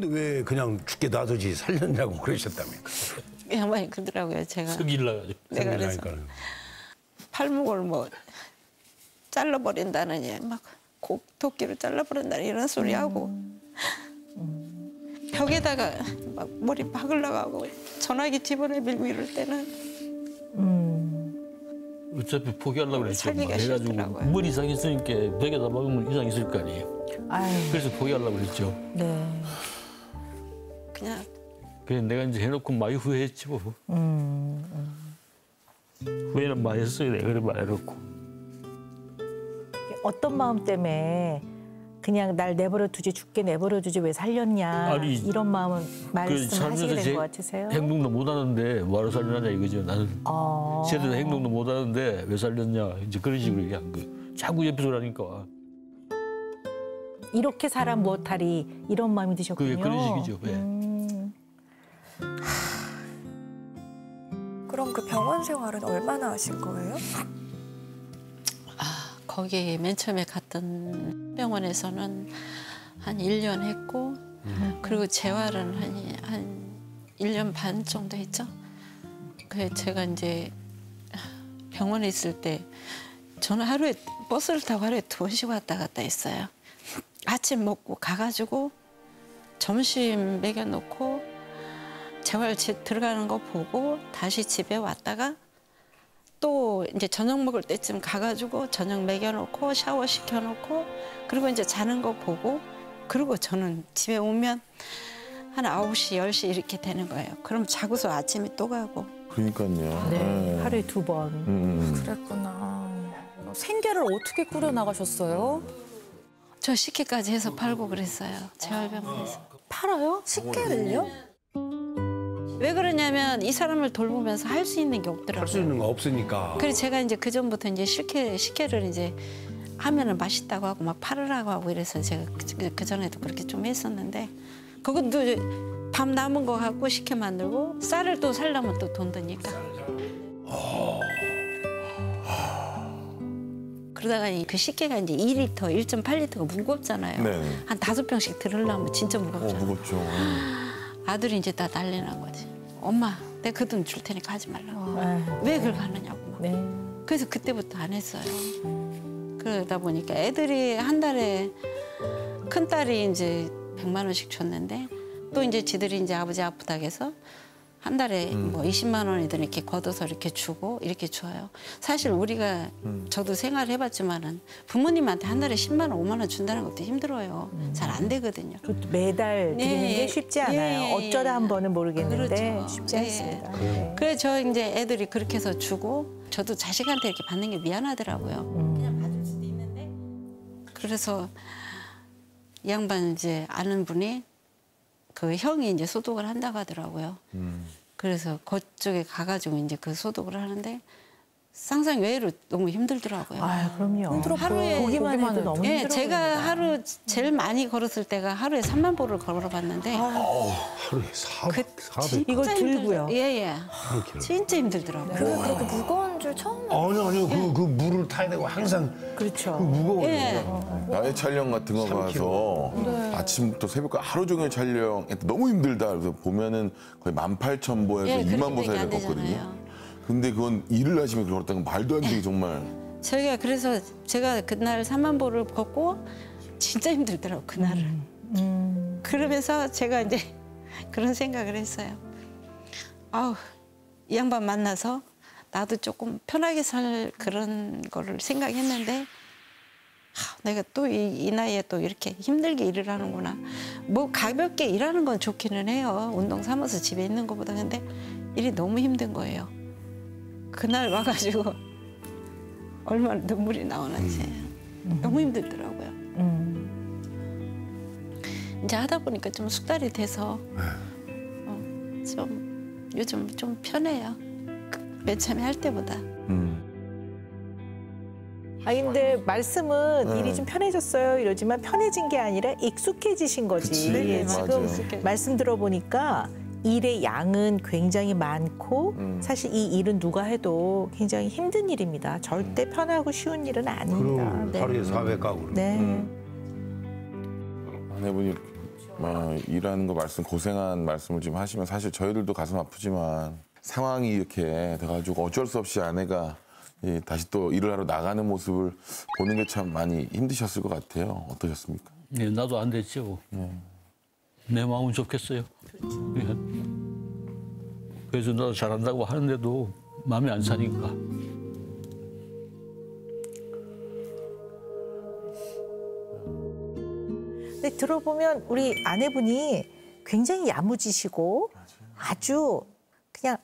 근데 왜 그냥 죽게 놔두지 살렸냐고 그러셨다니까. 이 양반이 그러더라고요. 제가 서길나가지고. 내가 그래서. 팔목을 뭐 잘라버린다느니 막 고, 도끼로 잘라버린다는 이런 소리 하고 벽에다가 막 머리 박으려고 전화기 집어내 밀고 이럴 때는 어차피 포기하려고 그랬죠. 살기가 해가지고 싫더라고요. 뭘 이상 있으니까 벽에다 박으면 이상 있을 거 아니에요. 아유, 그래서 포기하려고 그랬죠. 네. 그냥 그래서 내가 이제 해놓고 많이 후회했지 뭐. 후회는 많이 했어요. 내가 그래 많이 해놓고. 어떤 마음 때문에 그냥 날 내버려 두지 죽게 내버려 두지 왜 살렸냐 아니, 이런 마음은 그 말씀하시게 된제것 같으세요? 행동도 못 하는데 뭐하러 살려냐 이거죠. 나는 어. 제대로 행동도 못 하는데 왜 살렸냐 이제 그런 식으로 얘기한 거예요. 자꾸 옆에서 그러니까 이렇게 사람 무엇하리 이런 마음이 드셨군요. 그게 그런 식이죠. 예. 음. 그 병원 생활은 얼마나 하신 거예요? 아, 거기 맨 처음에 갔던 병원에서는 한 1년 했고 그리고 재활은 한, 한 1년 반 정도 했죠. 그 제가 이제 병원에 있을 때 저는 하루에 버스를 타고 하루에 두 번씩 왔다 갔다 했어요. 아침 먹고 가가지고 점심 먹여놓고 재활 집 들어가는 거 보고 다시 집에 왔다가 또 이제 저녁 먹을 때쯤 가가지고 저녁 먹여놓고 샤워 시켜놓고 그리고 이제 자는 거 보고 그리고 저는 집에 오면 한 9시, 10시 이렇게 되는 거예요. 그럼 자고서 아침에 또 가고. 그러니까요. 네, 네. 하루에 두 번. 음. 그랬구나. 생계를 어떻게 꾸려나가셨어요? 저 식혜까지 해서 팔고 그랬어요. 재활병원에서. 팔아요? 식혜를요? 왜 그러냐면 이 사람을 돌보면서 할 수 있는 게할수 없더라고요. 있는 거 없으니까. 그래서 제가 이제 그 전부터 이제 식혜 식혜를 이제 하면은 맛있다고 하고 막 팔으라고 하고 이래서 제가 그, 그 전에도 그렇게 좀 했었는데 그것도 밥 남은 거 갖고 식혜 만들고 쌀을 또 살려면 또 돈 드니까. 그러다가 이그 식혜가 이제 2리터, 1.8리터가 무겁잖아요. 네. 한 다섯 병씩 들으려면 진짜 어, 무겁잖아요. 무겁죠. 아들이 이제 다 난리 난 거지. 엄마, 내가 그 돈 줄 테니까 하지 말라고. 아유, 왜 그걸 하느냐고. 막. 네. 그래서 그때부터 안 했어요. 그러다 보니까 애들이 한 달에 큰 딸이 이제 100만 원씩 줬는데 또 이제 지들이 이제 아버지 아프다고 해서 한 달에 뭐 20만 원이든 이렇게 걷어서 이렇게 주고 이렇게 줘요. 사실 우리가 저도 생활을 해봤지만은 부모님한테 한 달에 10만 원, 5만 원 준다는 것도 힘들어요. 잘안 되거든요. 그것도 매달 드리는 네, 게 쉽지 않아요. 예, 예, 어쩌다 예. 한 번은 모르겠는데 그렇죠. 쉽지 예. 않습니다. 네. 그래 저 이제 애들이 그렇게 해서 주고 저도 자식한테 이렇게 받는 게 미안하더라고요. 그냥 받을 수도 있는데. 그래서 이 양반 이제 아는 분이 그 형이 이제 소독을 한다고 하더라고요. 그래서 그쪽에 가가지고 이제 그 소독을 하는데 상상 외로 너무 힘들더라고요. 아, 그럼요. 하루에 보기만 해도 너무 예, 힘들어 제가 보입니다. 하루 제일 많이 걸었을 때가 하루에 3만 보를 걸어봤는데 하루에 400, 그 400. 이걸 진짜 들고요? 힘들더- 예, 예. 진짜 힘들더라고요. 그게 그렇게 무거운 줄 처음 아니 아니요 그, 그 물을 타야 되고 항상 그렇죠. 그 무거워요. 예. 야외 촬영 같은 거삼 가서 아침부터 새벽까지 하루 종일 촬영 너무 힘들다. 그래서 보면은 거의 18,000보에서 예, 2만 보 사이를 안 걷거든요. 근데 그건 일을 하시면 그렇다는 건 말도 안 되게 정말. 저희가 그래서 제가 그날 3만 보를 걷고 진짜 힘들더라고 그날을. 그러면서 제가 이제 그런 생각을 했어요. 아우 이 양반 만나서 나도 조금 편하게 살 그런 거를 생각했는데 하, 내가 또 이 나이에 또 이렇게 힘들게 일을 하는구나. 뭐 가볍게 일하는 건 좋기는 해요. 운동 삼아서 집에 있는 것보다 근데 일이 너무 힘든 거예요. 그날 와가지고 얼마나 눈물이 나오는지 너무 힘들더라고요. 음. 이제 하다 보니까 좀 숙달이 돼서 어, 좀 요즘 좀 편해요. 그맨 처음에 할 때보다. 음. 아 근데 말씀은 네. 일이 좀 편해졌어요 이러지만 편해진 게 아니라 익숙해지신 거지. 그치, 예, 맞아요. 지금 말씀 들어보니까 일의 양은 굉장히 많고 음. 사실 이 일은 누가 해도 굉장히 힘든 일입니다. 절대 편하고 쉬운 일은 아닙니다. 그럼 네. 하루에 400 가고. 네. 아내분이 어, 일하는 거 말씀 고생한 말씀을 지금 하시면 사실 저희들도 가슴 아프지만 상황이 이렇게 돼가지고 어쩔 수 없이 아내가 이 다시 또 일을 하러 나가는 모습을 보는 게 참 많이 힘드셨을 것 같아요. 어떠셨습니까? 네, 나도 안 됐죠. 내 마음은 좋겠어요. 예. 그래서 나도 잘한다고 하는데도 마음이 안 사니까. 근데 들어보면 우리 아내분이 굉장히 야무지시고 아주 그냥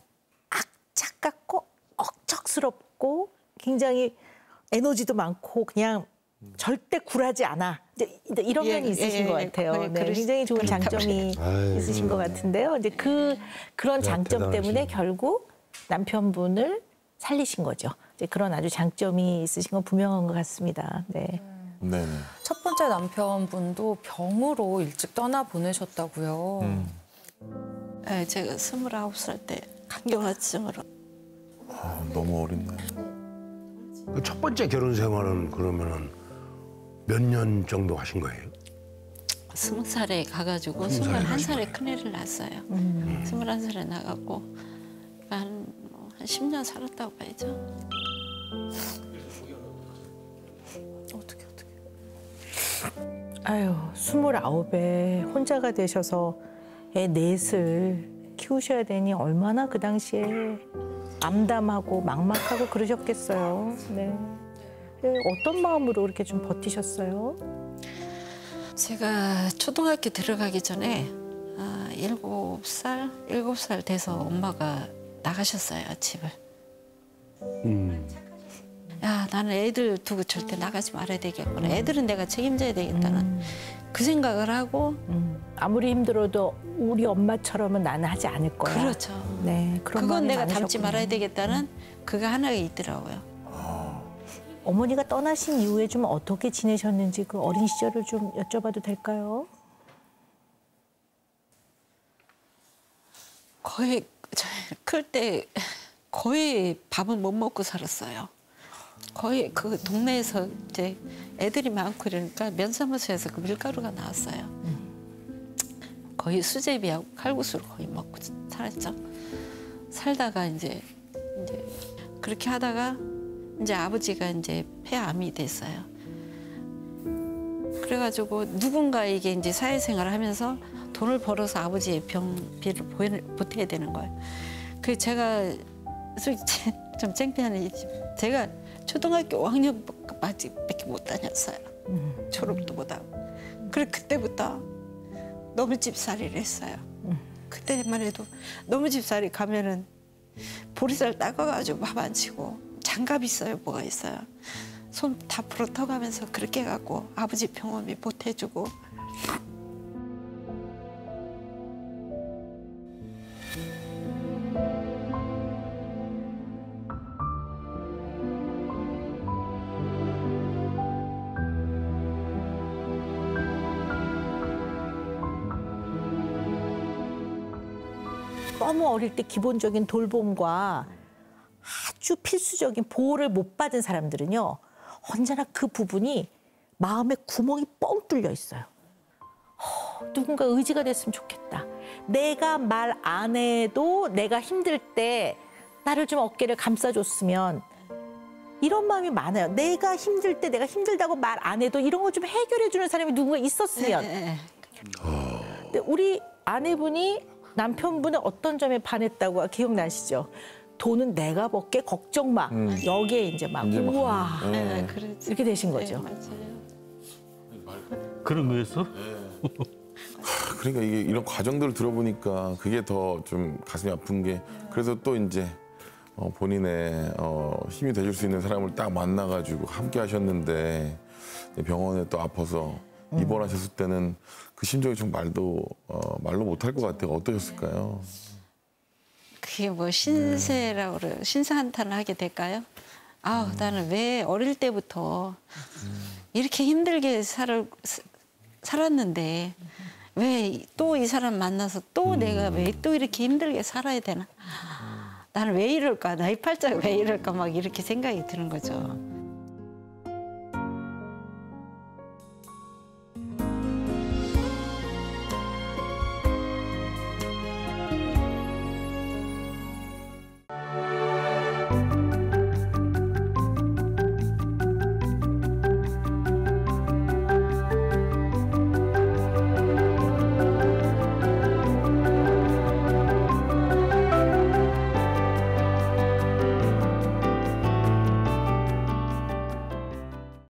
악착 같고 억척스럽고 굉장히 에너지도 많고 그냥 절대 굴하지 않아. 이제 이런 예, 면이 있으신 예, 것 예, 같아요. 거의 네, 굉장히 좋은 장점이 아유, 있으신 것 같은데요. 이제 그 그런 장점 대단하시네. 때문에 결국 남편분을 살리신 거죠. 이제 그런 아주 장점이 있으신 건 분명한 것 같습니다. 네. 네네. 첫 번째 남편분도 병으로 일찍 떠나 보내셨다고요. 음. 예, 제가 스물아홉 살 때 간경화증으로 아, 너무 어린네. 그첫 번째 결혼 생활은 그러면은 몇 년 정도 하신 거예요? 스무 살에 가가지고 스물한 살에 큰애를 낳았어요. 스물한 살에 나갔고 한, 뭐, 한 10년 살았다고 봐야죠. 어떻게 어떻게. 아유, 스물아홉에 혼자가 되셔서 애 넷을 키우셔야 되니 얼마나 그 당시에 암담하고 막막하고 그러셨겠어요. 네. 네, 어떤 마음으로 이렇게 좀 버티셨어요? 제가 초등학교 들어가기 전에 아, 일곱 살 일곱 살 돼서 엄마가 나가셨어요 집을. 음. 야 나는 애들 두고 절대 나가지 말아야 되겠구나. 애들은 내가 책임져야 되겠다는 그 생각을 하고 음, 아무리 힘들어도 우리 엄마처럼은 나는 하지 않을 거야. 그렇죠. 네, 그런 그건 내가 담지 많으셨군요. 말아야 되겠다는 그가 하나가 있더라고요. 어머니가 떠나신 이후에 좀 어떻게 지내셨는지 그 어린 시절을 좀 여쭤봐도 될까요? 거의 클 때 거의 밥은 못 먹고 살았어요. 거의 그 동네에서 이제 애들이 많고 이러니까 면사무소에서 그 밀가루가 나왔어요. 거의 수제비하고 칼국수를 거의 먹고 살았죠. 살다가 이제 이제 그렇게 하다가 이제 아버지가 이제 폐암이 됐어요. 그래가지고 누군가에게 이제 사회생활을 하면서 돈을 벌어서 아버지의 병비를 보태야 되는 거예요. 그 제가 솔직히 좀 일이지 제가 초등학교 5학년밖에 못 다녔어요. 졸업도 못 하고. 그래 그때부터 너무 집살이를 했어요. 그때만 해도 너무 집살이 가면은 보리쌀 따가가지고 밥 안 치고 장갑 있어요, 뭐가 있어요. 손 다 부러터가면서 그렇게 해갖고 아버지 병원비 보태주고 너무 어릴 때 기본적인 돌봄과 아주 필수적인 보호를 못 받은 사람들은요 언제나 그 부분이 마음에 구멍이 뻥 뚫려 있어요. 허, 누군가 의지가 됐으면 좋겠다. 내가 말 안 해도 내가 힘들 때 나를 좀 어깨를 감싸줬으면 이런 마음이 많아요. 내가 힘들 때 내가 힘들다고 말 안 해도 이런 거 좀 해결해 주는 사람이 누군가 있었으면 예, 근데 우리 아내분이 남편분의 어떤 점에 반했다고 기억나시죠? 돈은 내가 벌게 걱정 마. 여기에 이제 막 이제 막 우와 예, 예. 그렇지. 이렇게 되신 예, 거죠. 맞아요. 그런 거였어? 그러니까 이게 이런 과정들을 들어보니까 그게 더 좀 가슴이 아픈 게 그래서 또 이제 어, 본인의 어, 힘이 돼줄 수 있는 사람을 딱 만나가지고 함께 하셨는데 병원에 또 아파서 입원하셨을 때는 그 심정이 좀 말도 어, 말로 못할 것 같아요. 어떠셨을까요? 그게 뭐 신세라고 그래요. 신세한탄을 하게 될까요? 아우 나는 왜 어릴 때부터 이렇게 힘들게 살, 살았는데 왜 또 이 사람 만나서 또 내가 왜 또 이렇게 힘들게 살아야 되나? 나는 왜 이럴까? 나이 팔자가 왜 이럴까? 막 이렇게 생각이 드는 거죠.